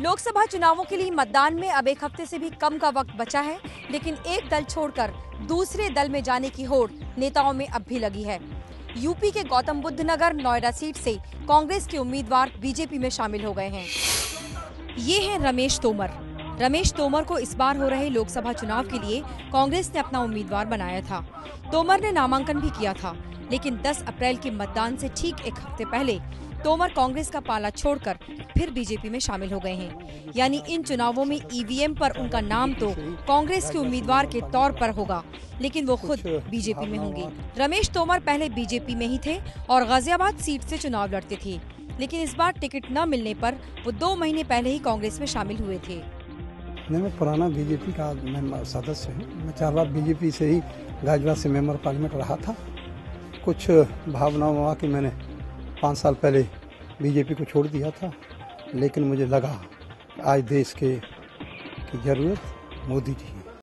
लोकसभा चुनावों के लिए मतदान में अब एक हफ़्ते से भी कम का वक्त बचा है, लेकिन एक दल छोड़कर दूसरे दल में जाने की होड़ नेताओं में अब भी लगी है। यूपी के गौतम बुद्ध नगर नोएडा सीट से कांग्रेस के उम्मीदवार बीजेपी में शामिल हो गए हैं। ये हैं रमेश तोमर। रमेश तोमर को इस बार हो रहे लोकसभा चुनाव के लिए कांग्रेस ने अपना उम्मीदवार बनाया था। तोमर ने नामांकन भी किया था, लेकिन 10 अप्रैल के मतदान से ठीक एक हफ़्ते पहले तोमर कांग्रेस का पाला छोड़कर फिर बीजेपी में शामिल हो गए हैं। यानी इन चुनावों में ईवीएम पर उनका नाम तो कांग्रेस के उम्मीदवार के तौर पर होगा, लेकिन वो खुद बीजेपी में होंगे। रमेश तोमर पहले बीजेपी में ही थे और गाजियाबाद सीट से चुनाव लड़ते थे, लेकिन इस बार टिकट न मिलने पर वो दो महीने पहले ही कांग्रेस में शामिल हुए थे। मैं पुराना बीजेपी का सदस्य हूँ। मैं चार बार बीजेपी से ही गाजियाबाद से मेंबर पार्लियामेंट रहा था। कुछ भावना हुआ कि मैंने पाँच साल पहले बीजेपी को छोड़ दिया था, लेकिन मुझे लगा आज देश के की ज़रूरत मोदी जी है।